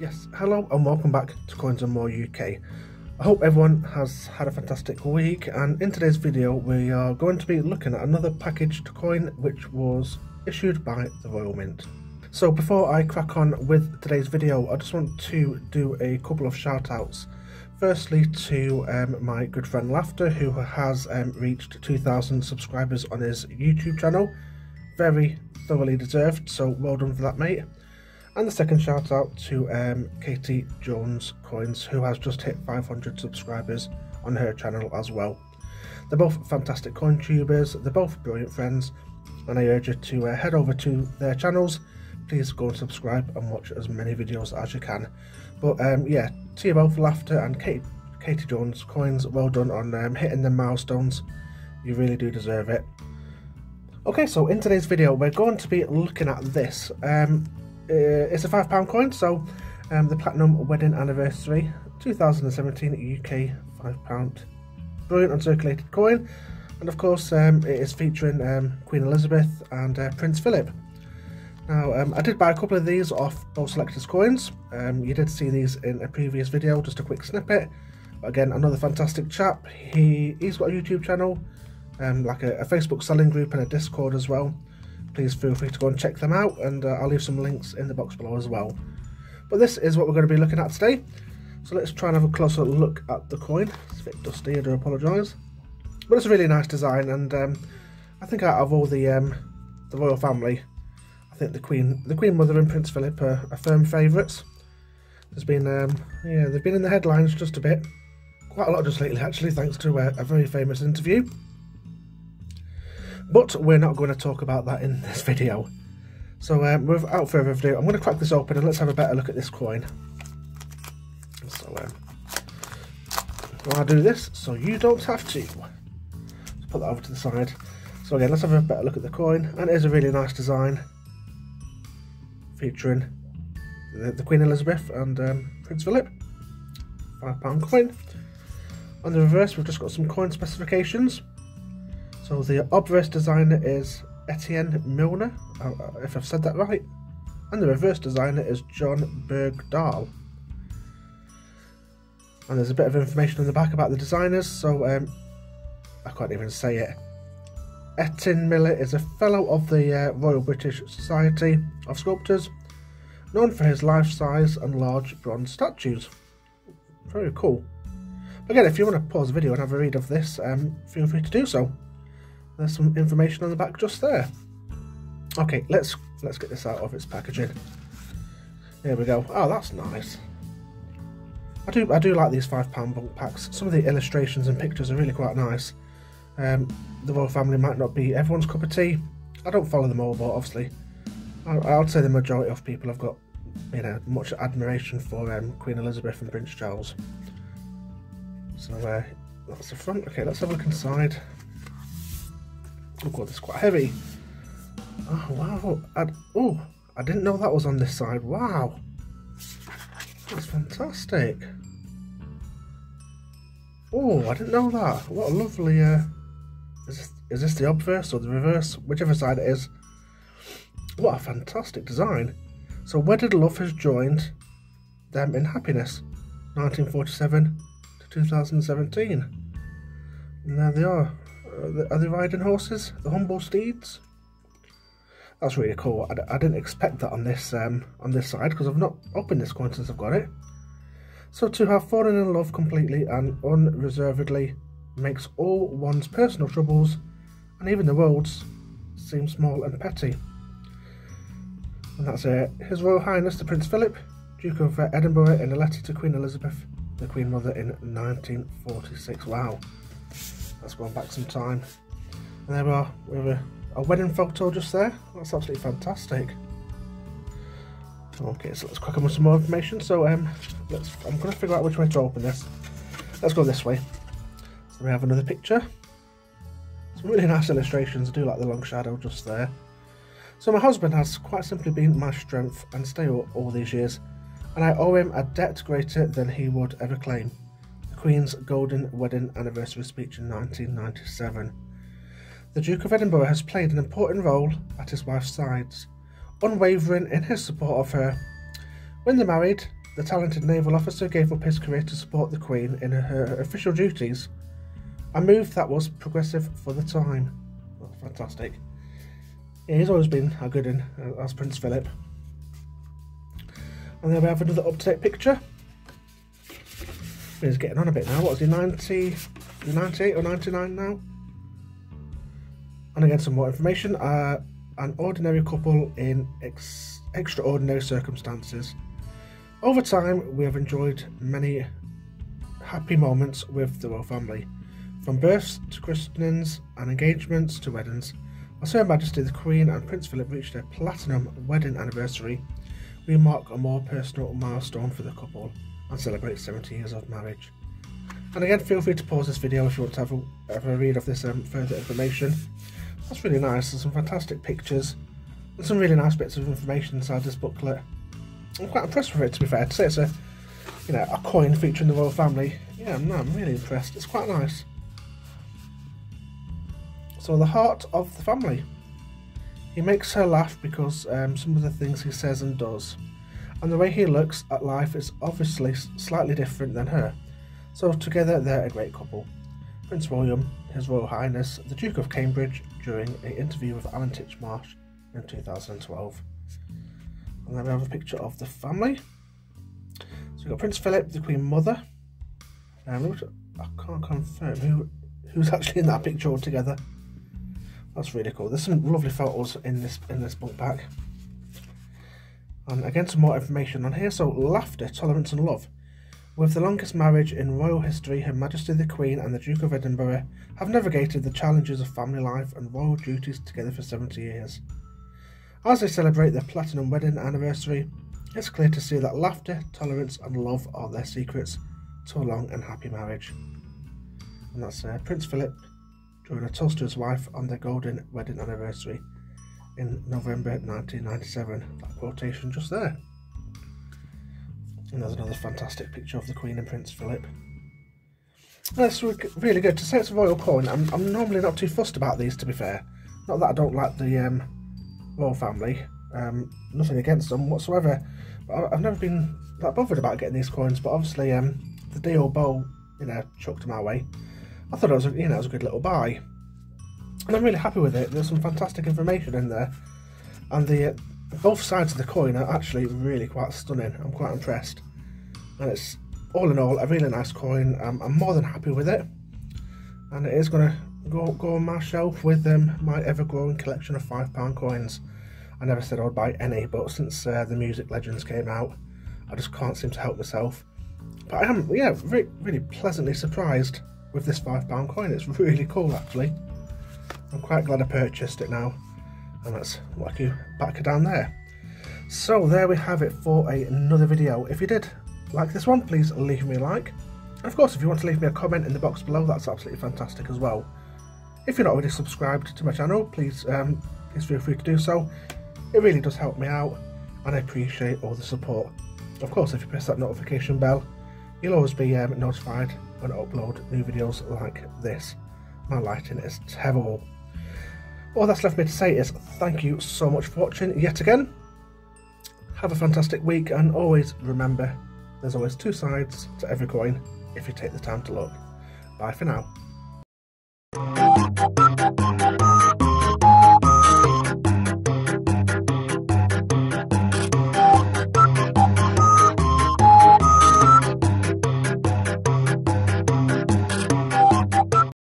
Yes, hello and welcome back to Coins and More UK. I hope everyone has had a fantastic week and in today's video we are going to be looking at another packaged coin which was issued by the Royal Mint. So before I crack on with today's video I just want to do a couple of shout outs. Firstly to um, my good friend Laughter who has um, reached 2000 subscribers on his YouTube channel. Very thoroughly deserved so well done for that mate. And the second shout out to um, Katie Jones Coins, who has just hit 500 subscribers on her channel as well. They're both fantastic coin tubers, they're both brilliant friends, and I urge you to uh, head over to their channels. Please go and subscribe and watch as many videos as you can. But um, yeah, to you both, Laughter and Kate, Katie Jones Coins, well done on um, hitting the milestones. You really do deserve it. Okay, so in today's video, we're going to be looking at this. Um, uh, it's a five pound coin, so um, the Platinum Wedding Anniversary 2017 UK five pound brilliant uncirculated coin, and of course um, it is featuring um, Queen Elizabeth and uh, Prince Philip. Now um, I did buy a couple of these off both selectors coins. Um, you did see these in a previous video, just a quick snippet. But again, another fantastic chap. He he's got a YouTube channel, um, like a, a Facebook selling group and a Discord as well please feel free to go and check them out and uh, I'll leave some links in the box below as well. But this is what we're going to be looking at today. So let's try and have a closer look at the coin. It's a bit dusty, I do apologise. But it's a really nice design and um, I think out of all the um, the royal family, I think the Queen the Queen Mother and Prince Philip are, are firm favourites. There's been um, yeah they've been in the headlines just a bit, quite a lot just lately actually, thanks to a, a very famous interview. But we're not going to talk about that in this video. So um, without further ado, I'm going to crack this open and let's have a better look at this coin. So um, I'll do this so you don't have to. Let's put that over to the side. So again, let's have a better look at the coin. And it is a really nice design featuring the, the Queen Elizabeth and um, Prince Philip. £5 coin. On the reverse, we've just got some coin specifications. So the obverse designer is Etienne Millner, uh, uh, if I've said that right. And the reverse designer is John Bergdahl. And there's a bit of information on the back about the designers, so um, I can't even say it. Etienne Millner is a fellow of the uh, Royal British Society of Sculptors, known for his life-size and large bronze statues. Very cool. Again, if you want to pause the video and have a read of this, um, feel free to do so. There's some information on the back just there. Okay, let's let's get this out of its packaging. There we go. Oh, that's nice. I do I do like these five pound bulk packs. Some of the illustrations and pictures are really quite nice. Um, the royal family might not be everyone's cup of tea. I don't follow them all, but obviously, I, I would say the majority of people have got you know much admiration for um, Queen Elizabeth and Prince Charles. So uh, that's the front. Okay, let's have a look inside. Oh god, it's quite heavy. Oh wow. I, oh, I didn't know that was on this side. Wow. That's fantastic. Oh, I didn't know that. What a lovely uh is this is this the obverse or the reverse? Whichever side it is. What a fantastic design. So Wedded Love has joined them in happiness. 1947 to 2017. And there they are. Are they riding horses? The humble steeds? That's really cool. I, I didn't expect that on this um, on this side because I've not opened this coin since I've got it. So to have fallen in love completely and unreservedly makes all one's personal troubles and even the world's seem small and petty. And that's it. His Royal Highness the Prince Philip, Duke of Edinburgh in a letter to Queen Elizabeth, the Queen Mother in 1946. Wow. That's going back some time. And there we are, we have a, a wedding photo just there. That's absolutely fantastic. Okay, so let's crack on with some more information. So um, let's. I'm going to figure out which way to open this. Let's go this way. So we have another picture. Some really nice illustrations. I do like the long shadow just there. So my husband has quite simply been my strength and stay all, all these years, and I owe him a debt greater than he would ever claim. Queen's golden wedding anniversary speech in 1997. The Duke of Edinburgh has played an important role at his wife's sides, unwavering in his support of her. When they married, the talented naval officer gave up his career to support the Queen in her official duties, a move that was progressive for the time. Fantastic. He's always been a good one uh, as Prince Philip. And then we have another up-to-date picture. He's getting on a bit now. What is he, 90, 98 or 99 now? And again, some more information. Uh, an ordinary couple in ex extraordinary circumstances. Over time, we have enjoyed many happy moments with the royal family. From births to christenings and engagements to weddings, as Her Majesty the Queen and Prince Philip reached their platinum wedding anniversary, we mark a more personal milestone for the couple and celebrate 70 years of marriage. And again, feel free to pause this video if you want to have a, have a read of this um, further information. That's really nice. There's some fantastic pictures and some really nice bits of information inside this booklet. I'm quite impressed with it, to be fair. To say it's a, you know, a coin featuring the royal family, yeah, no, I'm really impressed. It's quite nice. So the heart of the family. He makes her laugh because um, some of the things he says and does, and the way he looks at life is obviously slightly different than her. So together they're a great couple. Prince William, His Royal Highness, the Duke of Cambridge, during an interview with Alan Titchmarsh in 2012. And then we have a picture of the family. So we've got Prince Philip, the Queen Mother. Um, I can't confirm who who's actually in that picture altogether. That's really cool. There's some lovely photos in this in this book pack. And again, some more information on here. So, laughter, tolerance, and love. With the longest marriage in royal history, Her Majesty the Queen and the Duke of Edinburgh have navigated the challenges of family life and royal duties together for 70 years. As they celebrate their platinum wedding anniversary, it's clear to see that laughter, tolerance, and love are their secrets to a long and happy marriage. And that's uh, Prince Philip during a toast to his wife on their golden wedding anniversary in November 1997. That quotation just there. And there's another fantastic picture of the Queen and Prince Philip. That's really good. To say it's a royal coin, I'm, I'm normally not too fussed about these, to be fair. Not that I don't like the um, royal family. Um, nothing against them whatsoever. But I've never been that bothered about getting these coins. But obviously, um, the deal Bow, you know, chucked my way. I thought it was, you know, it was a good little buy, and I'm really happy with it. There's some fantastic information in there, and the both sides of the coin are actually really quite stunning. I'm quite impressed, and it's all in all a really nice coin. I'm, I'm more than happy with it, and it is going to go go on my shelf with um, my ever-growing collection of five pound coins. I never said I would buy any, but since uh, the Music Legends came out, I just can't seem to help myself. But I am, yeah, really, really pleasantly surprised with this £5 coin. It's really cool actually. I'm quite glad I purchased it now. And that's lucky back down there. So there we have it for a, another video. If you did like this one, please leave me a like. And of course, if you want to leave me a comment in the box below, that's absolutely fantastic as well. If you're not already subscribed to my channel, please, um, please feel free to do so. It really does help me out, and I appreciate all the support. Of course, if you press that notification bell, you'll always be um, notified when I upload new videos like this. My lighting is terrible all that's left me to say is thank you so much for watching yet again. Have a fantastic week and always remember there's always two sides to every coin if you take the time to look. Bye for now.